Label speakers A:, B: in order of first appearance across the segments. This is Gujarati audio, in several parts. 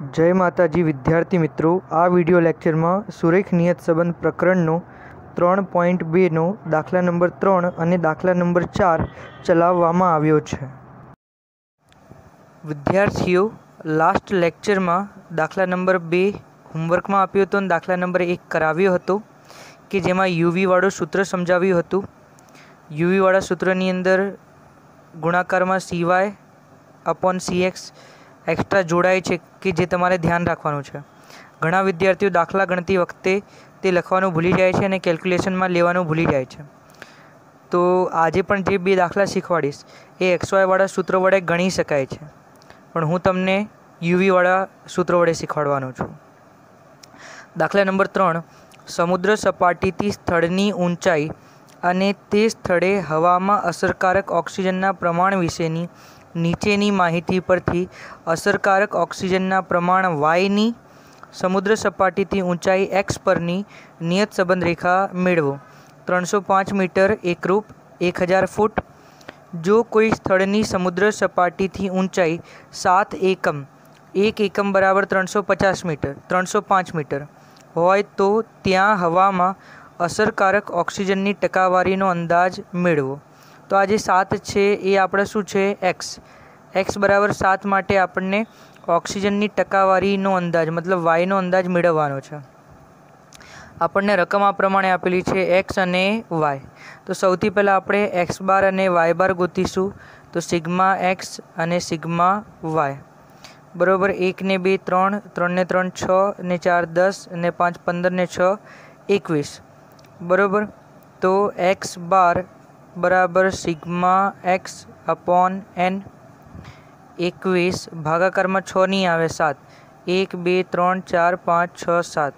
A: જય માતાજી, વિદ્યાર્થી મિત્રો. આ વિડિયો લેક્ચરમાં સુરેખ નિયત સંબંધ પ્રકરણનો ત્રણ પોઈન્ટ બેનો દાખલા નંબર ત્રણ અને દાખલા નંબર ચાર ચલાવવામાં આવ્યો છે. વિદ્યાર્થીઓ લાસ્ટ લેક્ચરમાં દાખલા નંબર બે હોમવર્કમાં આપ્યો હતો અને દાખલા નંબર એક કરાવ્યો હતો કે જેમાં યુવીવાળું સૂત્ર સમજાવ્યું હતું. યુવીવાળા સૂત્રની અંદર ગુણાકારમાં સીવાય અપોન સીએક્સ એક્સ્ટ્રા જોડાય છે કે જે તમારે ધ્યાન રાખવાનું છે. ઘણા વિદ્યાર્થીઓ દાખલા ગણતી વખતે તે લખવાનું ભૂલી જાય છે અને કેલ્ક્યુલેશનમાં લેવાનું ભૂલી જાય છે. તો આજે પણ જે બે દાખલા શીખવાડીશ, એ એક્સ વાયવાળા સૂત્ર વડે ગણી શકાય છે. પણ હું તમને યુવીવાળા સૂત્ર વડે શીખવાડવાનો છું. દાખલા નંબર ત્રણ, સમુદ્ર સપાટીથી સ્થળની ઊંચાઈ અને તે સ્થળે હવામાં અસરકારક ઓક્સિજનના પ્રમાણ વિશેની નીચેની માહિતી પરથી અસરકારક ઓક્સિજનના પ્રમાણ વાયની સમુદ્ર સપાટીથી ઊંચાઈ એક્સ પરની નિયત સંબંધ રેખા મેળવો. ત્રણસો પાંચ મીટર એકરૂપ, એક હજાર ફૂટ. જો કોઈ સ્થળની સમુદ્ર સપાટીથી ઊંચાઈ સાત એકમ, એક એકમ બરાબર ત્રણસો પચાસ મીટર, ત્રણસો પાંચ મીટર હોય તો ત્યાં હવામાં અસરકારક ઓક્સિજનની ટકાવારીનો અંદાજ મેળવો. તો આ જે સાત છે એ આપણે શું છે? એક્સ. એક્સ બરાબર સાત માટે આપણને ઓક્સિજનની ટકાવારીનો અંદાજ, મતલબ વાયનો અંદાજ મેળવવાનો છે. આપણને રકમ આ પ્રમાણે આપેલી છે એક્સ અને વાય. તો સૌથી પહેલાં આપણે એક્સ બાર અને વાય બાર ગોતીશું. તો સિગ્મા એક્સ અને સિગ્મા વાય. બરાબર એકને બે ત્રણ ત્રણને ત્રણ છ ને ચાર દસ ને પાંચ પંદર ને છ એકવીસ. બરાબર? તો એક્સ બાર બરાબર સિગ્મા એક્સ અપોન એન એકવીસ ભાગાકારમાં છ નહીં આવે સાત. એક, બે, ત્રણ, ચાર, પાંચ, છ, સાત.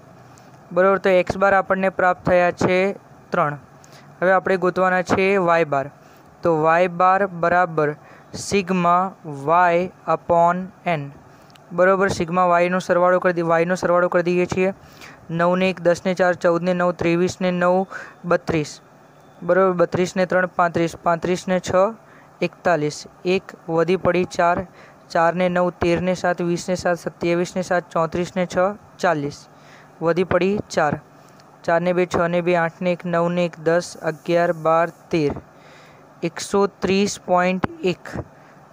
A: બરાબર, તો એક્સ બાર આપણને પ્રાપ્ત થયા છે ત્રણ. હવે આપણે ગોતવાના છે વાય બાર. તો વાય બાર બરાબર સિગ્મા વાય અપોન એન. બરાબર, સિગ્મા વાયનો સરવાળો કરી વાયનો સરવાળો કરી દઈએ છીએ. નવને એક, દસને ચાર, ચૌદને નવ, ત્રેવીસને નવ, બત્રીસ. બરાબર, બત્રીસને ત્રણ, પાંત્રીસ, પાંત્રીસને છ, એકતાલીસ. એક વધી પડી ચાર, ચારને નવ, તેરને સાત, વીસને સાત, સત્યાવીસને સાત, ચોત્રીસને છ, ચાલીસ. વધી પડી ચાર. ચારને બે, છને બે, આઠને એક, નવને એક, દસ, અગિયાર, બાર, તેર. એકસો ત્રીસ પોઈન્ટ એક.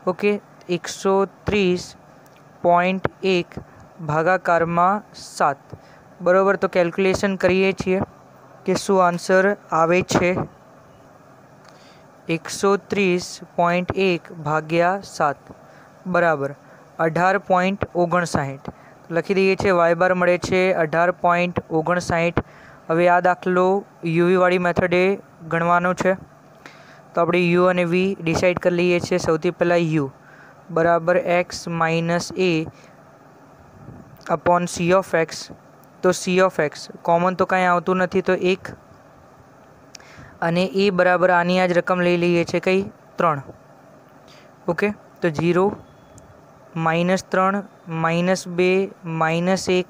A: ઓકે? એકસો ત્રીસ પોઈન્ટ એક ભાગાકારમાં સાત. બરાબર, તો કેલ્ક્યુલેશન કરીએ છીએ કે શું આન્સર આવે છે? એકસો ત્રીસ પોઈન્ટ એક ભાગ્યા સાત. બરાબર. અઢાર પોઈન્ટ ઓગણસાઠ. લખી દઈએ છીએ વાય બાર મળે છે અઢાર પોઈન્ટ ઓગણસાઠ. હવે આ દાખલો યુવીવાળી મેથડે ગણવાનો છે. તો આપણે યુ અને વી ડિસાઇડ કરી લઈએ છીએ, સૌથી પહેલાં યુ બરાબર X minus A upon C of X તો સી ઓફ એક્સ કોમન તો કાંઈ આવતું નથી, તો એક અને એ બરાબર આની આ જ રકમ લઈ લઈએ છીએ કઈ? ત્રણ. ઓકે? તો જીરો માઇનસ ત્રણ, માઇનસ બે, માઇનસ એક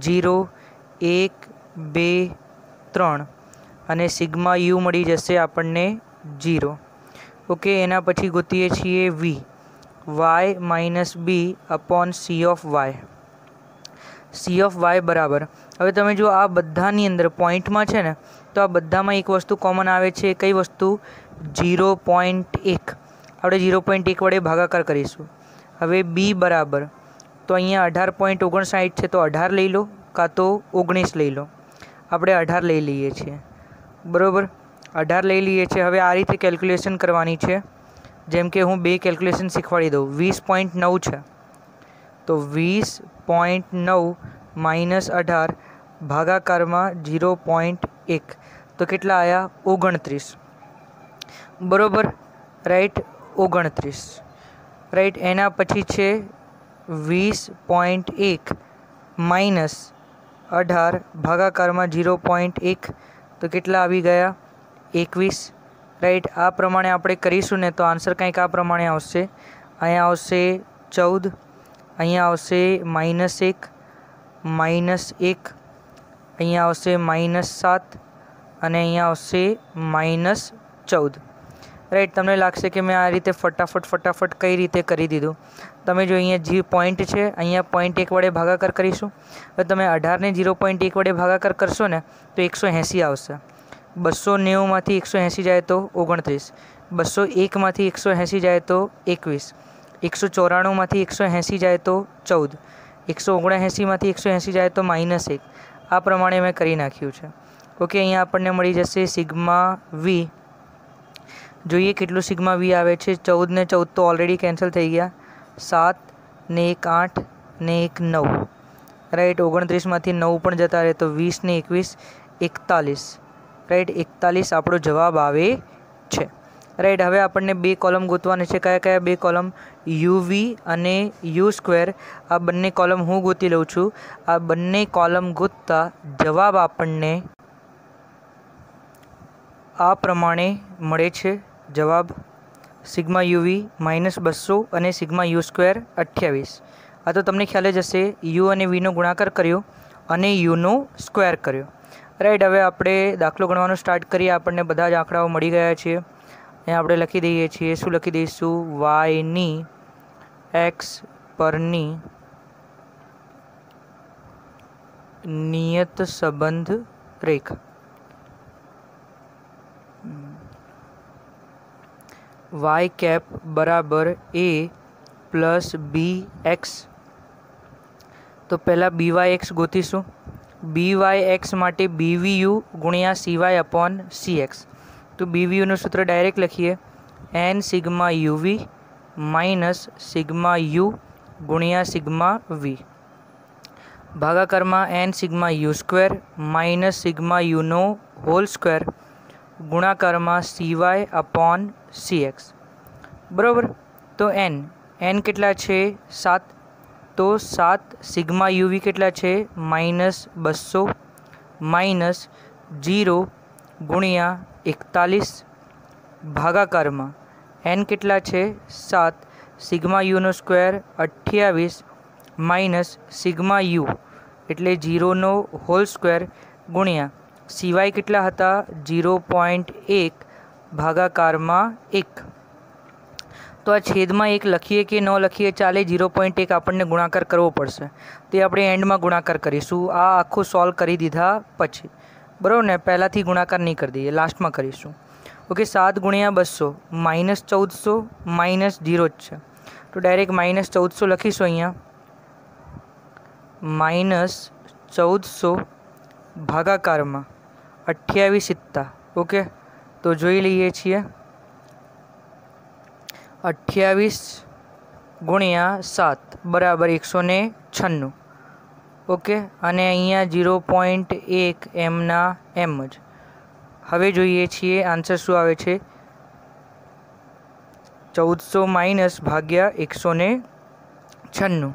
A: જીરો એક, બે, ત્રણ. અને સિગ્મા યુ મળી જશે આપણને જીરો ઓકે? એના પછી ગોતીએ છીએ V. Y minus B upon C of Y. C of Y બરાબર. હવે તમે જો આ બધાની અંદર પોઈન્ટમાં છે ને, તો આ બધામાં એક વસ્તુ કોમન આવે છે, કઈ વસ્તુ? જીરો પોઈન્ટ એક. આપણે જીરો પોઈન્ટ એક વડે ભાગાકાર કરીશું. હવે બી બરાબર. તો અહીંયા અઢાર પોઈન્ટ ઓગણસાઠ છે, તો અઢાર લઈ લો, કાં તો ઓગણીસ લઈ લો. આપણે અઢાર લઈ લઈએ છીએ. બરાબર? અઢાર લઈ લઈએ છીએ. હવે આ રીતે કેલ્ક્યુલેશન કરવાની છે. જેમ કે હું બે કેલ્ક્યુલેશન શીખવાડી દઉં. વીસ પોઈન્ટ નવ છે. તો વીસ પોઈન્ટ નવ માઇનસ અઢાર ભાગાકારમાં જીરો પોઈન્ટ એક. તો કેટલા આવ્યા ઓગણત્રીસ. બરાબર? રાઈટ? ઓગણત્રીસ. રાઈટ? એના પછી છે વીસ પોઈન્ટ એક માઇનસ અઢાર ભાગાકારમાં જીરો પોઈન્ટ એક. તો કેટલા આવી ગયા? એકવીસ. રાઈટ? આ પ્રમાણે આપણે કરીશું ને તો આન્સર કંઈક આ પ્રમાણે આવશે. અહીંયા આવશે ચૌદ. અહીંયા આવશે માઇનસ એક માઇનસ એક. અહીંયા આવશે માઇનસ સાત અને અહીંયા આવશે માઇનસ ચૌદ. રાઈટ તમને લાગશે કે મેં આ રીતે ફટાફટ ફટાફટ કઈ રીતે કરી દીધું. તમે જો અહીંયા જી પોઈન્ટ છે, અહીંયા પોઈન્ટ એક વડે ભાગાકાર કરીશું. તો તમે અઢારને જીરો પોઈન્ટ એક વડે ભાગાકાર કરશો ને, તો એકસો એંસી આવશે. બસો નેવુંમાંથી એકસો એંસી જાય તો ઓગણત્રીસ. બસો એકમાંથી એકસો એંસી જાય તો એકવીસ. એકસો ચોરાણુંમાંથી એકસો એંસી જાય તો ચૌદ. એકસો ઓગણએંસીમાંથી એકસો એંસી જાય તો માઇનસ એક. આ પ્રમાણે મેં કરી નાખ્યું છે. ઓકે, અહીંયા આપણને મળી જશે સિગ્મા વી. જોઈએ કેટલું સિગ્મા વી આવે છે. ચૌદ ને ચૌદ તો ઓલરેડી કેન્સલ થઈ ગયા. સાત ને એક આઠ ને એક નવ. રાઈટ ઓગણત્રીસમાંથી નવ પણ જતા રહે તો વીસ ને એકવીસ. એકતાલીસ. રાઈટ એકતાલીસ આપણો જવાબ આવે છે. રાઈટ હવે આપણને બે કોલમ ગોતવાની છે. કયા કયા બે કોલમ યુવી અને યુ સ્ક્વેર આ બંને કોલમ હું ગોતી લઉં છું. આ બંને કોલમ ગોતતા જવાબ આપણને આ પ્રમાણે મળે છે. જવાબ સિગ્મા યુવી માઇનસ બસો અને સિગ્મા યુ સ્ક્વેર અઠ્યાવીસ. આ તો તમને ખ્યાલ જ હશે યુ અને વીનો ગુણાકાર કર્યો અને યુનો સ્ક્વેર કર્યો. રાઈટ હવે આપણે દાખલો ગણવાનું સ્ટાર્ટ કરીએ. આપણને બધા જ આંકડાઓ મળી ગયા છે. અહીંયા આપણે લખી દઈએ છીએ. શું લખી દઈશું? વાયની એક્સ પરની નિયત સંબંધ રેખા. વાય કેપ બરાબર એ પ્લસ બી એક્સ તો પહેલાં બી વાય એક્સ ગોતીશું. બી વાય એક્સ માટે બીવીયુ ગુણ્યા સીવાય અપોન સી એક્સ તો બીવીયુનું સૂત્ર ડાયરેક્ટ લખીએ. N sigma UV minus sigma U ગુણ્યા સિગ્મા વી ભાગાકારમાં N sigma U square minus sigma યુનો હોલ સ્ક્વેર ગુણાકારમાં સીવાય અપોન સી એક્સ બરાબર? તો એન એન કેટલા છે? સાત. તો સાત સિગ્મા યુવી કેટલા છે? માઇનસ બસો. માઇનસ જીરો ગુણ્યા એકતાલીસ ભાગાકારમાં એન કેટલા છે? સાત. સિગ્મા યુનો સ્ક્વેર અઠ્યાવીસ માઇનસ સિગ્મા યુ, એટલે જીરોનો હોલ સ્ક્વેર ગુણ્યા. સિવાય કેટલા હતા? જીરો પોઈન્ટ એક ભાગાકારમાં એક. તો આ છેદમાં એક લખીએ કે ન લખીએ ચાલે જીરો પોઈન્ટ એક આપણને ગુણાકાર કરવો પડશે. તે આપણે એન્ડમાં ગુણાકાર કરીશું. આ આખું સોલ્વ કરી દીધા પછી. બરાબર ને? પહેલાંથી ગુણાકાર નહીં કરી દઈએ લાસ્ટમાં કરીશું. ઓકે સાત ગુણ્યા બસો માઇનસ ચૌદસો માઇનસ જીરો જ છે. તો ડાયરેક્ટ માઇનસ ચૌદસો લખીશું અહીંયા. માઇનસ ચૌદસો ભાગાકારમાં અઠ્યાવીસ સિત્તા ઓકે તો જોઈ લઈએ છીએ. અઠ્યાવીસ ગુણ્યા સાત, બરાબર એકસો ને છન્નું. ઓકે? અને અહીંયા જીરો પોઈન્ટ એક એમના એમ જ. હવે જોઈએ છીએ આન્સર શું આવે છે? ચૌદસો માઇનસ ભાગ્યા એકસો ને છન્નું.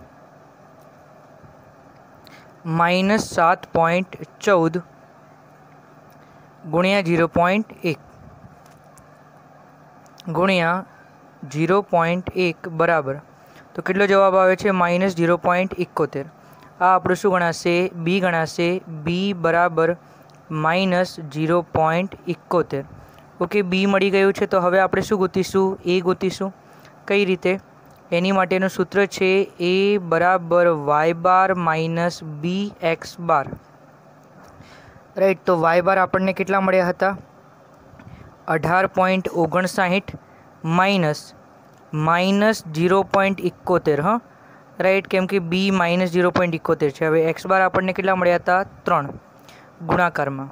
A: માઇનસ સાત પોઈન્ટ ચૌદ ગુણ્યા જીરો પોઈન્ટ એક. ગુણ્યા જીરો પોઈન્ટ એક બરાબર. તો કેટલો જવાબ આવે છે? માઇનસ જીરો પોઈન્ટ એકોતેર. આ આપણું શું ગણાશે? બી ગણાશે. બી બરાબર માઇનસ જીરો પોઈન્ટ એકોતેર. ઓકે બી મળી ગયું છે, તો હવે આપણે શું ગોતીશું? એ ગોતીશું. કઈ રીતે? એની માટેનું સૂત્ર છે એ બરાબર Y bar minus B X bar right તો વાય બાર આપણને કેટલા મળ્યા હતા? અઢાર પોઈન્ટ ઓગણસાઠ માઇનસ માઇનસ જીરો પોઈન્ટ એકોતેર, હા? રાઈટ, કેમ કે બી માઇનસ જીરો પોઈન્ટ એકોતેર છે. હવે એક્સ બાર આપણને કેટલા મળ્યા હતા? ત્રણ. ગુણાકારમાં.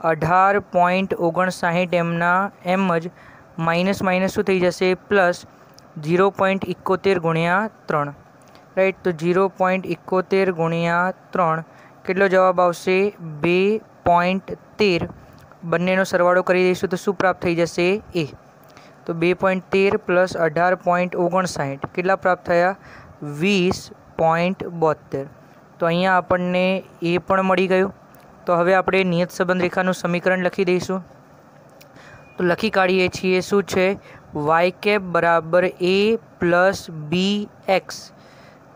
A: અઢાર પોઈન્ટ ઓગણસાઠ એમના એમ જ માઇનસ માઇનસ શું થઈ જશે? પ્લસ જીરો પોઈન્ટ ઇકોતેર ગુણ્યા ત્રણ. રાઈટ, તો જીરો પોઈન્ટ ઇકોતેર ગુણ્યા ત્રણ કેટલો જવાબ આવશે? બે પોઈન્ટ તેર. બંનેનો સરવાળો કરી દઈશું તો શું પ્રાપ્ત થઈ જશે? એ. તો બે પોઈન્ટ તેર પ્લસ અઢાર પોઈન્ટ ઓગણસાઠ. કેટલા પ્રાપ્ત થયા? વીસ પોઈન્ટ બોતેર તો અહીંયા આપણને એ પણ મળી ગયું. તો હવે આપણે નિયત સંબંધ રેખાનું સમીકરણ લખી દઈશું. તો લખી કાઢીએ છીએ શું છે? વાય કેપ બરાબર એ પ્લસ બી એક્સ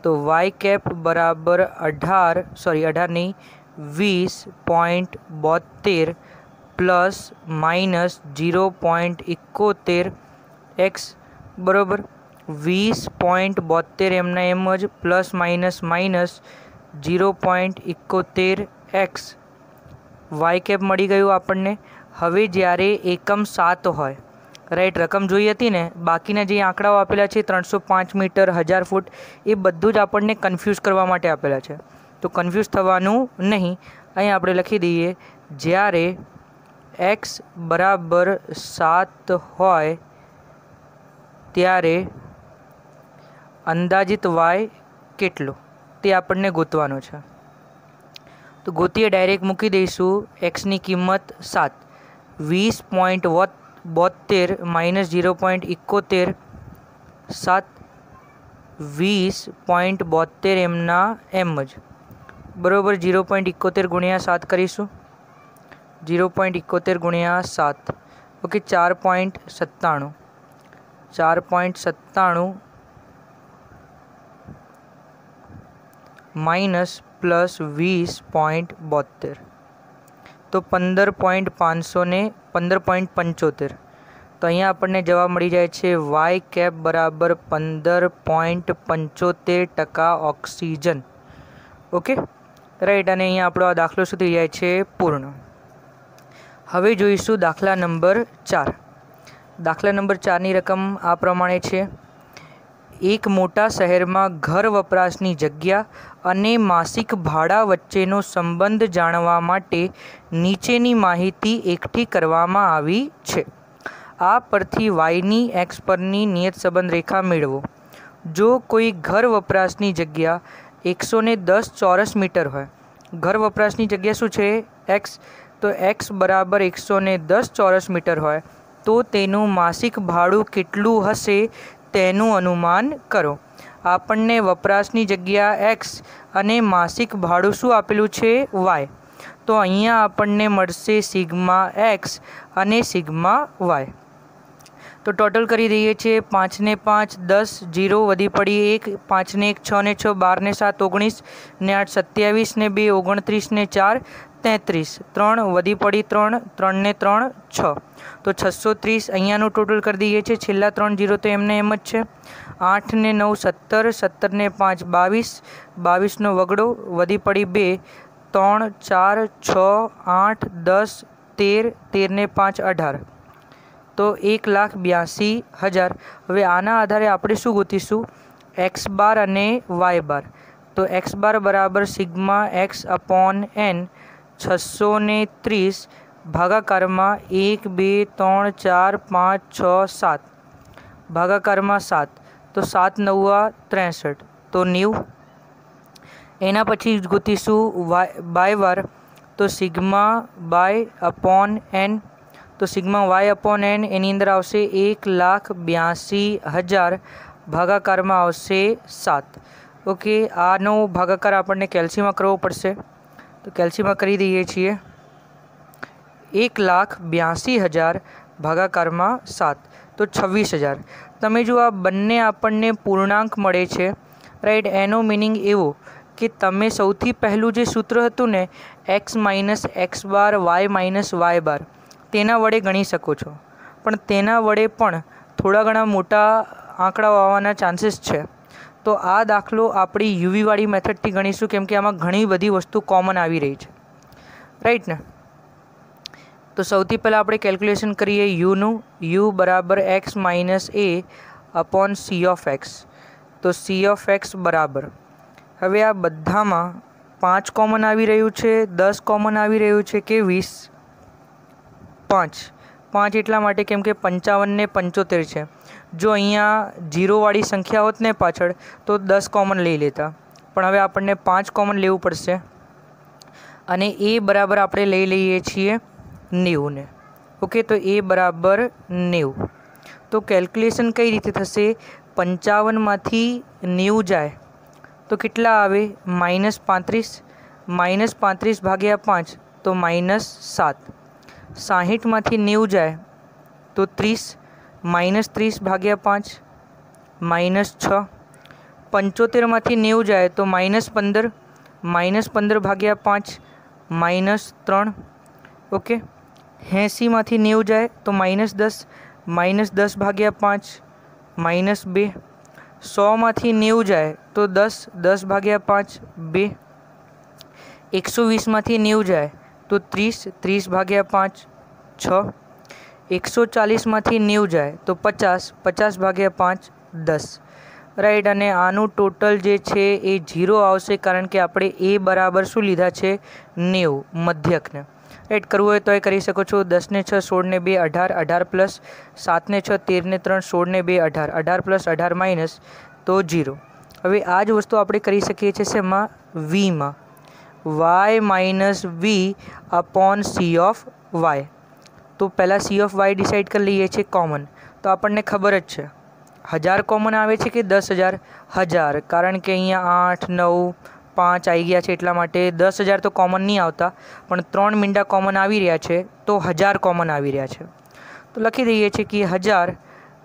A: તો વાય કેપ બરાબર અઢાર, સોરી, અઢાર નહીં, વીસ પોઈન્ટ બોતેર પ્લસ માઇનસ જીરો પોઈન્ટ એકોતેર એક્સ બરાબર? વીસ પોઈન્ટ બોતેર એમના એમ જ plus minus minus zero point એકોતેર એક્સ વાય કેપ મળી ગયું આપણને. હવે જ્યારે એકમ સાત હોય. રાઈટ રકમ જોઈ હતી ને? બાકીના જે આંકડાઓ આપેલા છે, ત્રણસો પાંચ મીટર, હજાર ફૂટ, એ બધું જ આપણને કન્ફ્યુઝ કરવા માટે આપેલા છે. તો કન્ફ્યુઝ થવાનું નહીં. અહીં આપણે લખી દઈએ, જ્યારે એક્સ બરાબર સાત હોય, ત્યારે અંદાજિત વાય કેટલો? તે આપણને ગોતવાનો છે. તો ગોતીએ ડાયરેક્ટ મૂકી દઈશું. એક્સની કિંમત સાત. વીસ પોઈન્ટ બોતેર માઇનસ જીરો પોઈન્ટ એકોતેર. સાત. વીસ પોઈન્ટ બોતેર એમના એમ જ. બરાબર જીરો પોઈન્ટ એકોતેર ગુણ્યા સાત કરીશું. જીરો પોઈન્ટ એકોતેર ગુણ્યા સાત. ઓકે, ચાર પોઈન્ટ સત્તાણું. ચાર પોઈન્ટ સત્તાણું માઇનસ પ્લસ વીસ પોઈન્ટ બોતેર તો પંદર પોઈન્ટ પાંચસો ને પંદર પોઈન્ટ પંચોતેર. તો અહીંયા આપણને જવાબ મળી જાય છે વાય કેપ બરાબર પંદર પોઈન્ટ પંચોતેર ટકા ઓક્સિજન. ઓકે? રાઈટ, અને અહીંયા આપણો આ દાખલો શું થઈ જાય છે? પૂર્ણ. હવે જોઈશું દાખલા નંબર ચાર. દાખલા નંબર ચારની રકમ આ પ્રમાણે છે. એક મોટા શહેરમાં ઘર વપરાશની જગ્યા અને માસિક ભાડા વચ્ચેનો સંબંધ જાણવા માટે નીચેની માહિતી એકઠી કરવામાં આવી છે. આ પરથી વાયની એક્સ પરની નિયત સંબંધ રેખા મેળવો. જો કોઈ ઘર વપરાશની જગ્યા એકસો ને દસ ચોરસ મીટર હોય, ઘર વપરાશની જગ્યા શું છે? એક્સ. તો એક્સ બરાબર એકસો ને દસ ચોરસ મીટર હોય, તો તેનું માસિક ભાડું કેટલું હશે? તેનું અનુમાન કરો. આપણને વપરાશની જગ્યા એક્સ અને માસિક ભાડું શું આપેલું છે? વાય તો અહીંયા આપણને મળશે સિગ્મા એક્સ અને સિગ્મા વાય તો ટોટલ કરી દઈએ છીએ પાંચને પાંચ, દસ, જીરો વધી પડી એક પાંચને એક, છ ને છ બારને સાત, ઓગણીસ ને આઠ, સત્યાવીસ ને બે, ઓગણત્રીસ ને ચાર તેત્રીસ, ત્રણ, વધી પડી ત્રણ ત્રણને ત્રણ, છ. તો છસો ત્રીસ અહીંયાનું ટોટલ કરી દઈએ છીએ. છેલ્લા ત્રણ જીરો તો એમને એમ જ છે. આઠને નવ સત્તર સત્તરને પાંચ બાવીસ, બાવીસનો વગડો, વધી પડી બે, ત્રણ, ચાર, છ, આઠ, દસ, તેર તેરને પાંચ, અઢાર. તો એક લાખ બ્યાસી હજાર. હવે આના આધારે આપણે શું ગોતીશું? એક્સ બાર અને વાય બાર. તો એક્સ બાર બરાબર સિગ્મા એક્સ અપોન એન છસો ને ત્રીસ ભાગાકારમાં એક બે ત્રણ ચાર પાંચ છ સાત ભાગાકારમાં સાત તો સાત નવ્વા ત્રેસઠ તો નેવું એના પછી ગોતીશું વાય બાય વાર તો સિગ્મા બાય અપોન એન તો સિગ્મા વાય અપોન એન એની અંદર આવશે એક લાખ બ્યાસી હજાર ભાગાકારમાં આવશે સાત ઓકે આનો ભાગાકાર આપણને કેલ્સીમાં કરવો પડશે તો કેલ્સીમાં કરી દઈએ છીએ એક લાખ બ્યાસી હજાર ભાગાકારમાં સાત, તો છવ્વીસ હજાર. તમે જો આ બંને આપણને પૂર્ણાંક મળે છે રાઈટ એનો મિનિંગ એવો કે તમે સૌથી પહેલું જે સૂત્ર હતું ને X minus X bar Y minus Y bar તેના વડે ગણી શકો છો. પણ તેના વડે પણ થોડા ઘણા મોટા આંકડાઓ આવવાના ચાન્સીસ છે. તો આ દાખલો આપણી યુવીવાળી મેથડથી ગણીશું, કેમ કે આમાં ઘણી બધી વસ્તુ કોમન આવી રહી છે. રાઈટ ને? તો સૌથી પહેલાં આપણે કેલ્ક્યુલેશન કરીએ યુનું યુ બરાબર X minus A upon C of X તો સી ઓફ એક્સ બરાબર. હવે આ બધામાં પાંચ કોમન આવી રહ્યું છે, દસ કોમન આવી રહ્યું છે કે વીસ? પાંચ. પાંચ એટલા માટે કેમ કે પંચાવનને પંચોતેર છે. જો અહીંયા જીરોવાળી સંખ્યા હોત ને પાછળ, તો દસ કોમન લઈ લેતા. પણ હવે આપણને પાંચ કોમન લેવું પડશે. અને એ બરાબર આપણે લઈ લઈએ છીએ નેવુંને. ઓકે, તો એ બરાબર નેવું. તો કેલ્ક્યુલેશન કઈ રીતે થશે? પંચાવનમાંથી નેવું જાય. તો કેટલા આવે? માઇનસ પાંત્રીસ. માઇનસ પાંત્રીસ ભાગ્યા પાંચ, તો માઇનસ સાત. સાહીઠમાંથી નેવું જાય, તો ત્રીસ. માઇનસ ત્રીસ ભાગ્યા પાંચ માઇનસ છ પંચોતેરમાંથી નેવું જાય તો માઇનસ પંદર માઇનસ પંદર ભાગ્યા પાંચ માઇનસ ત્રણ ઓકે એંસીમાંથી નેવું જાય તો માઇનસ દસ માઇનસ દસ ભાગ્યા પાંચ માઇનસ બે સોમાંથી નેવું જાય તો દસ દસ ભાગ્યા પાંચ બે એકસો વીસમાંથી નેવું જાય તો ત્રીસ ત્રીસ ભાગ્યા પાંચ છ એકસો ચાલીસમાંથી નેવું જાય, તો પચાસ પચાસ ભાગ્યા પાંચ, દસ. રાઈટ અને આનું ટોટલ જે છે એ ઝીરો આવશે કારણ કે આપણે એ બરાબર શું લીધા છે? નેવું, મધ્યકને. રાઈટ કરવું હોય તો એ કરી શકો છો. દસને છ, સોળને બે, અઢાર અઢાર પ્લસ સાતને છ, તેરને ત્રણ, સોળને બે, અઢાર. અઢાર પ્લસ અઢાર માઇનસ તો જીરો હવે આ જ વસ્તુ આપણે કરી શકીએ છીએ શેમાં? વીમાં Y minus V upon C of Y તો પહેલાં સી ઓફ વાય ડિસાઇડ કરી લઈએ છીએ કોમન તો આપણને ખબર જ છે. હજાર કોમન આવે છે કે દસ હજાર? હજાર. કારણ કે અહીંયા આઠ, નવ, પાંચ આવી ગયા છે એટલા માટે દસ હજાર તો કોમન નહીં આવતા. પણ ત્રણ મીંડા કોમન આવી રહ્યા છે તો હજાર કોમન આવી રહ્યા છે. તો લખી દઈએ છીએ કે હજાર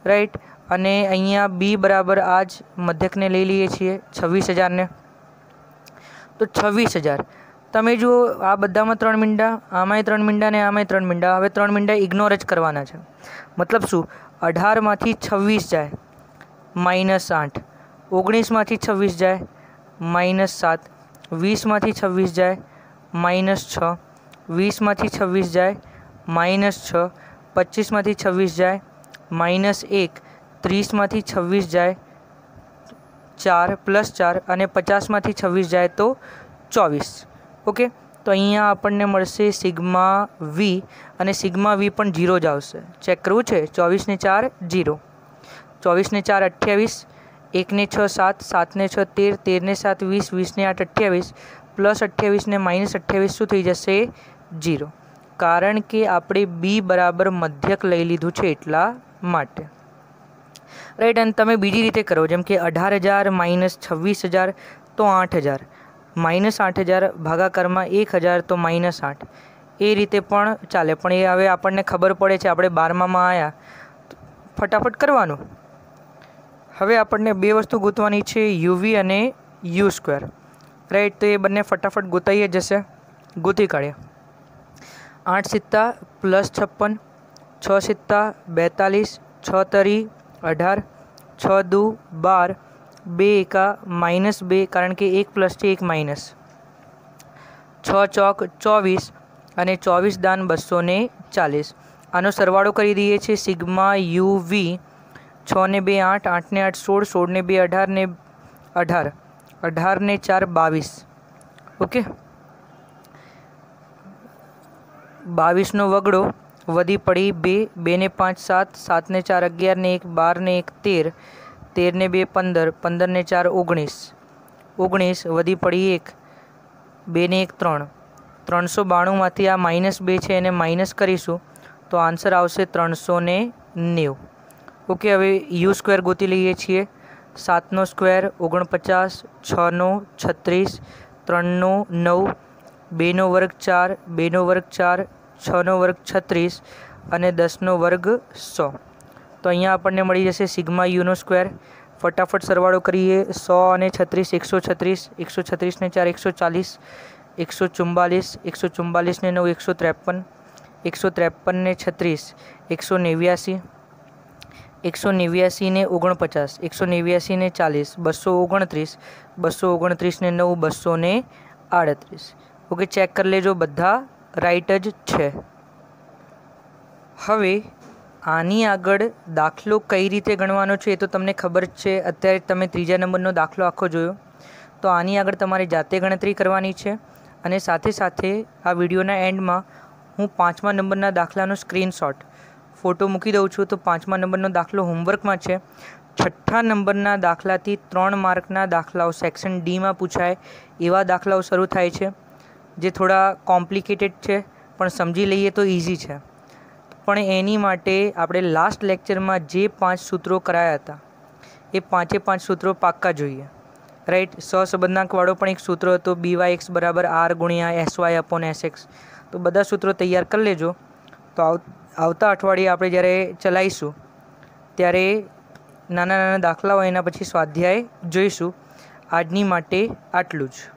A: રાઈટ અને અહીંયા બી બરાબર આ જ મધ્યકને લઈ લઈએ છીએ છવ્વીસ હજારને. તો છવ્વીસ હજાર. તમે જુઓ, આ બધામાં ત્રણ મીંડા, આમાંય ત્રણ મીંડા ને આમાંય ત્રણ મીંડા. હવે ત્રણ મીંડા ઇગ્નોર જ કરવાના છે. મતલબ શું? અઢારમાંથી છવ્વીસ જાય માઇનસ આઠ. ઓગણીસમાંથી છવ્વીસ જાય માઇનસ સાત. વીસમાંથી છવ્વીસ જાય માઇનસ છ. વીસમાંથી છવ્વીસ જાય માઇનસ છ. પચીસમાંથી છવ્વીસ જાય માઇનસ એક. ત્રીસમાંથી છવ્વીસ જાય, ચાર પ્લસ ચાર. અને પચાસમાંથી છવ્વીસ જાય તો ચોવીસ. ઓકે? તો અહીંયા આપણને મળશે સિગ્મા વી અને સિગ્મા વી પણ જીરો જ આવશે. ચેક કરવું છે? ચોવીસને ચાર જીરો ચોવીસને ચાર, અઠ્યાવીસ. એકને છ, સાત. સાતને છ, તેર. તેરને સાત, વીસ. વીસને આઠ, અઠ્યાવીસ. પ્લસ અઠ્યાવીસને માઇનસ અઠ્યાવીસ શું થઈ જશે? જીરો કારણ કે આપણે બી બરાબર મધ્યક લઈ લીધું છે એટલા માટે. રાઈટ અને તમે બીજી રીતે કરો. જેમ કે અઢાર હજાર માઇનસ છવ્વીસ હજાર, તો આઠ હજાર. માઇનસ આઠ હજાર ભાગાકારમાં એક હજાર તો માઇનસ આઠ. એ રીતે પણ ચાલે. પણ એ હવે આપણને ખબર પડે છે આપણે બારમામાં આવ્યા ફટાફટ કરવાનું. હવે આપણને બે વસ્તુ ગોતવાની છે યુવી અને યુ સ્ક્વેર. રાઈટ? તો એ બંને ફટાફટ ગોતાઈ જશે. ગોતી કાઢીએ. આઠ સિત્તા પ્લસ છપ્પન. છ સિત્તા બેતાલીસ. છ તરી અઢાર. છ દુ બાર. બે એકા માઇનસ બે, કારણ કે એક પ્લસ છે એક માઇનસ. છ ચોક ચોવીસ અને ચોવીસ દાન બસો ને ચાલીસ. આનો સરવાળો કરી દઈએ છીએ સિગ્મા યુ વી. છ ને બે આઠ આઠને આઠ સોળ સોળને બે અઢાર ને અઢાર. અઢારને ચાર બાવીસ. ઓકે? બાવીસનો વગડો વધી પડી બે બેને પાંચ સાત સાતને ચાર અગિયાર ને એક, બાર ને એક તેર. તેરને બે પંદર, પંદરને ચાર ઓગણીસ. ઓગણીસ, વધી પડી એક, બેને એક ત્રણ. ત્રણસો બાણુંમાંથી આ માઇનસ બે છે, એને માઇનસ કરીશું, તો આન્સર આવશે ત્રણસો ને નેવું. ઓકે, હવે યુ સ્ક્વેર ગોતી લઈએ છીએ. સાતનો સ્ક્વેર, ઓગણપચાસ, છનો છત્રીસ, ત્રણનો નવ, બેનો વર્ગ ચાર, બેનો વર્ગ ચાર, છનો વર્ગ છત્રીસ અને દસનો વર્ગ સો. તો અહીંયા આપણને મળી જશે સિગ્મા યુનો સ્ક્વેર. ફટાફટ સરવાળો કરીએ. સો અને છત્રીસ, એકસો છત્રીસ, એકસો છત્રીસને ચાર, એકસો ચાલીસ, એકસો ચુમ્બાલીસ એકસો ચુમ્બાલીસને નવ, એકસો ત્રેપન, એકસો ત્રેપનને છત્રીસ, એકસો નેવ્યાસી, એકસો નેવ્યાસીને ઓગણપચાસ, એકસો નેવ્યાસીને ચાલીસ, બસો ઓગણત્રીસ, બસો ઓગણત્રીસને નવ, બસો ને આડત્રીસ. ઓકે ચેક કરી લેજો. બધા રાઈટ જ છે. હવે આની આગળ દાખલો કઈ રીતે ગણવાનો છે એ તો તમને ખબર જ છે. અત્યારે તમે ત્રીજા નંબરનો દાખલો આખો જોયો. તો આની આગળ તમારે જાતે ગણતરી કરવાની છે અને સાથે સાથે આ વિડીયોના એન્ડમાં હું પાંચમા નંબરના દાખલાનો સ્ક્રીનશોટ, ફોટો મૂકી દઉં છું. તો પાંચમા નંબરનો દાખલો હોમવર્કમાં છે. છઠ્ઠા નંબરના દાખલાથી ત્રણ માર્કના દાખલાઓ સેક્શન ડીમાં પૂછાય એવા દાખલાઓ શરૂ થાય છે, જે થોડા કોમ્પ્લિકેટેડ છે, પણ સમજી લઈએ તો ઇઝી છે. પણ એની માટે આપણે લાસ્ટ લેક્ચરમાં જે પાંચ સૂત્રો કરાયા હતા, એ પાંચે પાંચ સૂત્રો પાક્કા જોઈએ. રાઈટ સહસંબંધાંકવાળો પણ એક સૂત્ર હતો બી વાય એક્સ બરાબર આર ગુણ્યા S Y upon S X તો બધા સૂત્રો તૈયાર કરી લેજો. તો આવતા અઠવાડિયે આપણે જ્યારે ચલાવીશું, ત્યારે નાના નાના દાખલાઓ એના પછી સ્વાધ્યાય જોઈશું. આજની માટે આટલું જ.